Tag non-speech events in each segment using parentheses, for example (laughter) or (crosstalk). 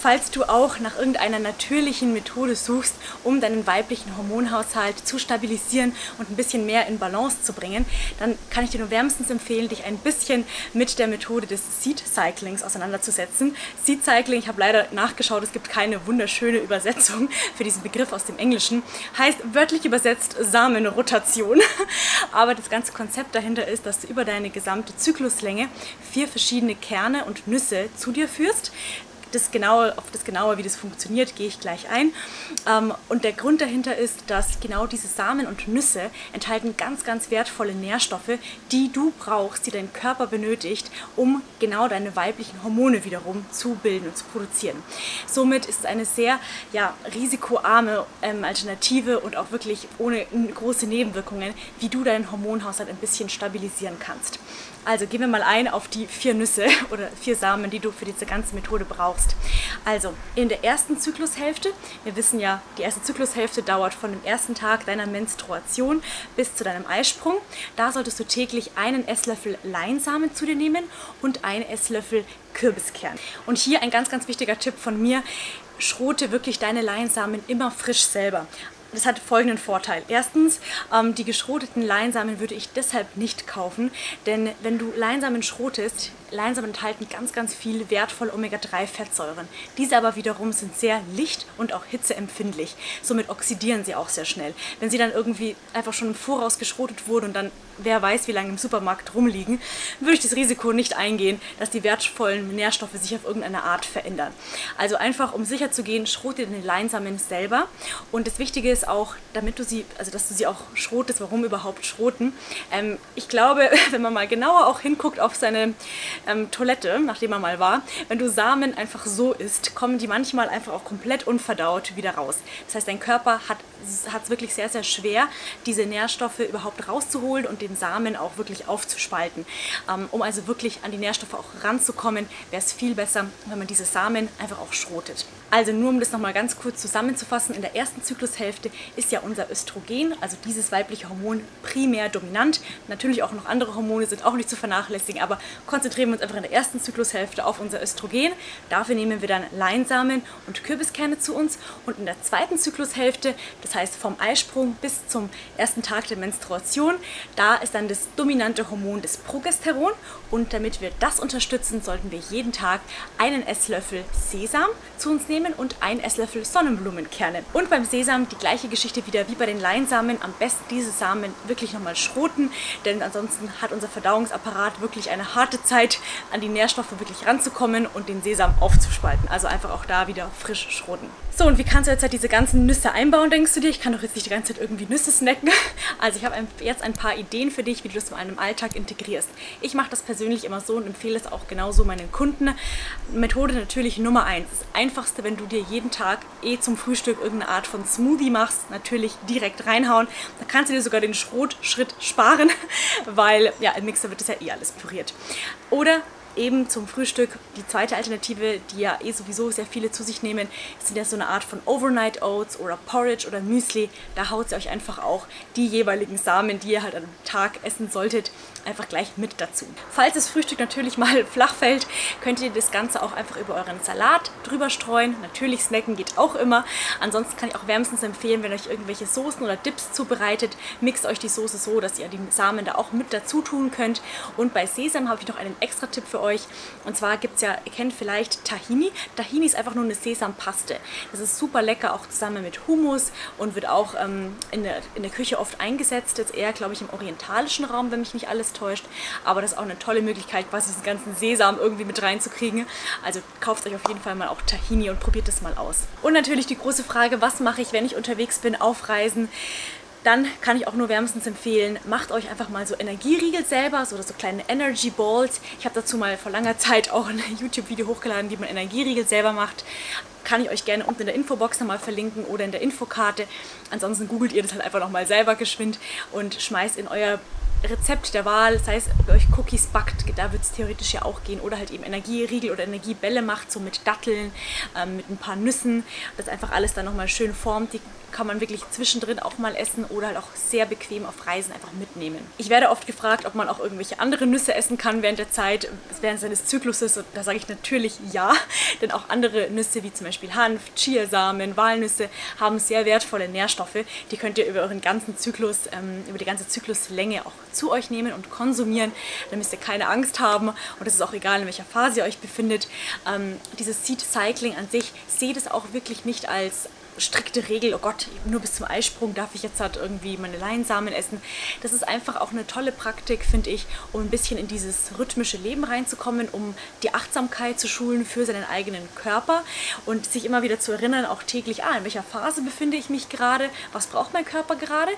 Falls du auch nach irgendeiner natürlichen Methode suchst, um deinen weiblichen Hormonhaushalt zu stabilisieren und ein bisschen mehr in Balance zu bringen, dann kann ich dir nur wärmstens empfehlen, dich ein bisschen mit der Methode des Seed Cyclings auseinanderzusetzen. Seed Cycling, ich habe leider nachgeschaut, es gibt keine wunderschöne Übersetzung für diesen Begriff aus dem Englischen, heißt wörtlich übersetzt Samenrotation. (laughs) Aber das ganze Konzept dahinter ist, dass du über deine gesamte Zykluslänge vier verschiedene Kerne und Nüsse zu dir führst das genaue, auf das genaue, wie das funktioniert, gehe ich gleich ein. Ähm, und der Grund dahinter ist, dass genau diese Samen und Nüsse enthalten ganz, ganz wertvolle Nährstoffe, die du brauchst, die dein Körper benötigt, um genau deine weiblichen Hormone wiederum zu bilden und zu produzieren. Somit ist es eine sehr ja, risikoarme ähm, Alternative und auch wirklich ohne große Nebenwirkungen, wie du deinen Hormonhaushalt ein bisschen stabilisieren kannst. Also gehen wir mal ein auf die vier Nüsse (laughs) oder vier Samen, die du für diese ganze Methode brauchst. Also in der ersten Zyklushälfte, wir wissen ja, die erste Zyklushälfte dauert von dem ersten Tag deiner Menstruation bis zu deinem Eisprung. Da solltest du täglich einen Esslöffel Leinsamen zu dir nehmen und einen Esslöffel Kürbiskern. Und hier ein ganz, ganz wichtiger Tipp von mir schrote wirklich deine Leinsamen immer frisch selber. Das hat folgenden Vorteil. Erstens, ähm, die geschroteten Leinsamen würde ich deshalb nicht kaufen, denn wenn du Leinsamen schrotest, Leinsamen enthalten ganz, ganz viel wertvolle Omega-3-Fettsäuren. Diese aber wiederum sind sehr licht- und auch hitzeempfindlich. Somit oxidieren sie auch sehr schnell. Wenn sie dann irgendwie einfach schon im Voraus geschrotet wurden und dann wer weiß wie lange im Supermarkt rumliegen, würde ich das Risiko nicht eingehen, dass die wertvollen Nährstoffe sich auf irgendeine Art verändern. Also einfach, um sicher zu gehen, schrote den Leinsamen selber. Und das Wichtige ist auch, damit du sie, also dass du sie auch schrotest, warum überhaupt schroten. Ähm, ich glaube, (laughs) wenn man mal genauer auch hinguckt auf seine ähm, Toilette, nachdem er mal war, wenn du Samen einfach so isst, kommen die manchmal einfach auch komplett unverdaut wieder raus. Das heißt, dein Körper hat es wirklich sehr, sehr schwer, diese Nährstoffe überhaupt rauszuholen und den Samen auch wirklich aufzuspalten. Ähm, um also wirklich an die Nährstoffe auch ranzukommen, wäre es viel besser, wenn man diese Samen einfach auch schrotet. Also nur um das nochmal ganz kurz zusammenzufassen, in der ersten Zyklushälfte ist ja unser Östrogen, also dieses weibliche Hormon, primär dominant. Natürlich auch noch andere Hormone sind auch nicht zu vernachlässigen, aber konzentrieren wir uns einfach in der ersten Zyklushälfte auf unser Östrogen. Dafür nehmen wir dann Leinsamen und Kürbiskerne zu uns und in der zweiten Zyklushälfte, das heißt vom Eisprung bis zum ersten Tag der Menstruation, da ist dann das dominante Hormon des Progesteron und damit wir das unterstützen, sollten wir jeden Tag einen Esslöffel Sesam zu uns nehmen und einen Esslöffel Sonnenblumenkerne. Und beim Sesam die gleiche Geschichte wieder wie bei den Leinsamen. Am besten diese Samen wirklich nochmal schroten, denn ansonsten hat unser Verdauungsapparat wirklich eine harte Zeit, an die Nährstoffe wirklich ranzukommen und den Sesam aufzuspalten. Also einfach auch da wieder frisch schroten. So, und wie kannst du jetzt halt diese ganzen Nüsse einbauen, denkst du dir? Ich kann doch jetzt nicht die ganze Zeit irgendwie Nüsse snacken. (laughs) Also ich habe jetzt ein paar Ideen für dich, wie du das in einem Alltag integrierst. Ich mache das persönlich immer so und empfehle es auch genauso meinen Kunden. Methode natürlich Nummer eins. Das Einfachste, wenn du dir jeden Tag eh zum Frühstück irgendeine Art von Smoothie machst, natürlich direkt reinhauen. Da kannst du dir sogar den Schrotschritt sparen, (laughs) weil ja, im Mixer wird das ja eh alles püriert. Oder eben zum Frühstück die zweite Alternative, die ja eh sowieso sehr viele zu sich nehmen, sind ja so eine Art von Overnight Oats oder Porridge oder Müsli. Da haut ihr euch einfach auch die jeweiligen Samen, die ihr halt am Tag essen solltet, einfach gleich mit dazu. Falls das Frühstück natürlich (laughs) mal flach fällt, könnt ihr das Ganze auch einfach über euren Salat drüber streuen. Natürlich snacken geht auch immer. Ansonsten kann ich auch wärmstens empfehlen, wenn euch irgendwelche Soßen oder Dips zubereitet, mixt euch die Soße so, dass ihr die Samen da auch mit dazu tun könnt. Und bei Sesam habe ich noch einen extra Tipp für euch euch. Und zwar gibt es ja, ihr kennt vielleicht Tahini. Tahini ist einfach nur eine Sesampaste. Das ist super lecker, auch zusammen mit Hummus und wird auch ähm, in, der, in der Küche oft eingesetzt. Jetzt eher, glaube ich, im orientalischen Raum, wenn mich nicht alles täuscht. Aber das ist auch eine tolle Möglichkeit, quasi diesen ganzen Sesam irgendwie mit reinzukriegen. Also kauft euch auf jeden Fall mal auch Tahini und probiert das mal aus. Und natürlich die große Frage, was mache ich, wenn ich unterwegs bin auf Reisen? Dann kann ich auch nur wärmstens empfehlen, macht euch einfach mal so Energieriegel selber, so, so kleine Energy Balls. Ich habe dazu mal vor langer Zeit auch ein (laughs) YouTube-Video hochgeladen, wie man Energieriegel selber macht. Kann ich euch gerne unten in der Infobox nochmal verlinken oder in der Infokarte. Ansonsten googelt ihr das halt einfach nochmal selber geschwind und schmeißt in euer Rezept der Wahl, sei es ob ihr euch Cookies backt, da wird es theoretisch ja auch gehen, oder halt eben Energieriegel oder Energiebälle macht, so mit Datteln, ähm, mit ein paar Nüssen, das einfach alles dann nochmal schön formt, die kann man wirklich zwischendrin auch mal essen oder halt auch sehr bequem auf Reisen einfach mitnehmen. Ich werde oft gefragt, ob man auch irgendwelche andere Nüsse essen kann während der Zeit, während seines Zykluses. Und da sage ich natürlich ja, (laughs) denn auch andere Nüsse wie zum Beispiel Hanf, Chiasamen, Walnüsse haben sehr wertvolle Nährstoffe. Die könnt ihr über euren ganzen Zyklus, ähm, über die ganze Zykluslänge auch zu euch nehmen und konsumieren. Da müsst ihr keine Angst haben und es ist auch egal, in welcher Phase ihr euch befindet. Ähm, dieses Seed Cycling an sich, seht es auch wirklich nicht als strikte Regel, oh Gott, nur bis zum Eisprung darf ich jetzt halt irgendwie meine Leinsamen essen. Das ist einfach auch eine tolle Praktik, finde ich, um ein bisschen in dieses rhythmische Leben reinzukommen, um die Achtsamkeit zu schulen für seinen eigenen Körper und sich immer wieder zu erinnern, auch täglich, ah, in welcher Phase befinde ich mich gerade, was braucht mein Körper gerade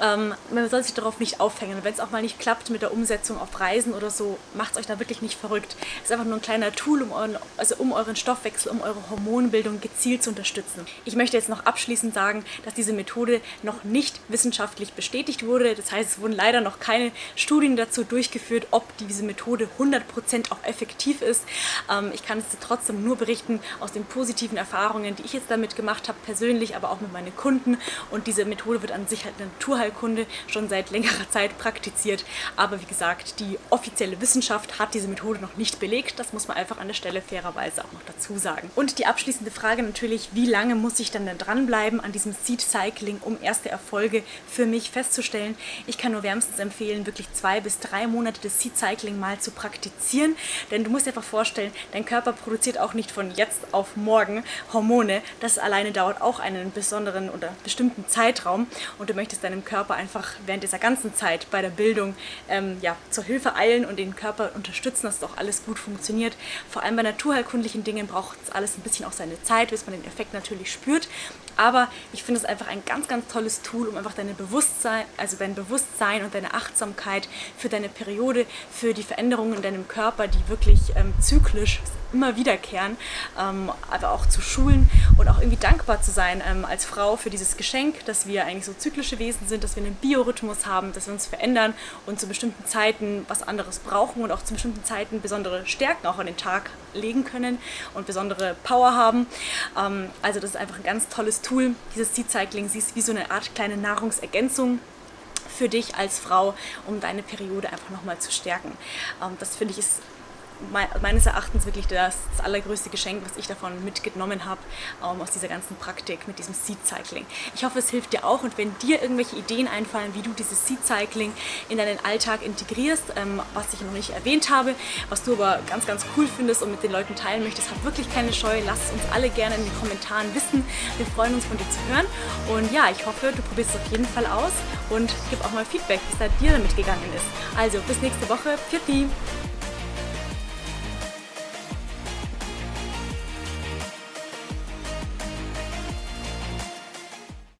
ähm, man soll sich darauf nicht aufhängen. Wenn es auch mal nicht klappt mit der Umsetzung auf Reisen oder so, macht es euch da wirklich nicht verrückt. Es ist einfach nur ein kleiner Tool, um euren, also um euren Stoffwechsel, um eure Hormonbildung gezielt zu unterstützen. Ich möchte jetzt noch abschließend sagen, dass diese Methode noch nicht wissenschaftlich bestätigt wurde. Das heißt, es wurden leider noch keine Studien dazu durchgeführt, ob diese Methode 100% auch effektiv ist. Ähm, ich kann es trotzdem nur berichten aus den positiven Erfahrungen, die ich jetzt damit gemacht habe, persönlich, aber auch mit meinen Kunden. Und diese Methode wird an sich halt Naturheilkunde schon seit längerer Zeit praktiziert. Aber wie gesagt, die offizielle Wissenschaft hat diese Methode noch nicht belegt. Das muss man einfach an der Stelle fairerweise auch noch dazu sagen. Und die abschließende Frage natürlich, wie lange muss ich dann denn dranbleiben an diesem Seed Cycling, um erste Erfolge für mich festzustellen? Ich kann nur wärmstens empfehlen, wirklich zwei bis drei Monate des Seed Cycling mal zu praktizieren. Denn du musst dir einfach vorstellen, dein Körper produziert auch nicht von jetzt auf morgen Hormone. Das alleine dauert auch einen besonderen oder bestimmten Zeitraum und du möchtest deinem Körper einfach während dieser ganzen Zeit bei der Bildung ähm, ja, zur Hilfe eilen und den Körper unterstützen, dass auch alles gut funktioniert. Vor allem bei naturheilkundlichen Dingen braucht es alles ein bisschen auch seine Zeit, bis man den Effekt natürlich spürt. Aber ich finde es einfach ein ganz, ganz tolles Tool, um einfach deine Bewusstsein, also dein Bewusstsein und deine Achtsamkeit für deine Periode, für die Veränderungen in deinem Körper, die wirklich ähm, zyklisch immer wiederkehren, ähm, aber auch zu schulen und auch irgendwie dankbar zu sein ähm, als Frau für dieses Geschenk, dass wir eigentlich so zyklische Wesen sind, dass wir einen Biorhythmus haben, dass wir uns verändern und zu bestimmten Zeiten was anderes brauchen und auch zu bestimmten Zeiten besondere Stärken auch an den Tag legen können und besondere Power haben. Ähm, also das ist einfach ein ganz tolles Tool. Dieses Seed Cycling, sie ist wie so eine Art kleine Nahrungsergänzung für dich als Frau, um deine Periode einfach nochmal zu stärken. Ähm, das finde ich ist meines Erachtens wirklich das, das, allergrößte Geschenk, was ich davon mitgenommen habe, ähm, aus dieser ganzen Praktik mit diesem Seed Cycling. Ich hoffe, es hilft dir auch und wenn dir irgendwelche Ideen einfallen, wie du dieses Seed Cycling in deinen Alltag integrierst, ähm, was ich noch nicht erwähnt habe, was du aber ganz, ganz cool findest und mit den Leuten teilen möchtest, hab wirklich keine Scheu. Lass es uns alle gerne in den Kommentaren wissen. Wir freuen uns von dir zu hören und ja, ich hoffe, du probierst es auf jeden Fall aus und gib auch mal Feedback, wie es da dir damit gegangen ist. Also bis nächste Woche. Pfiat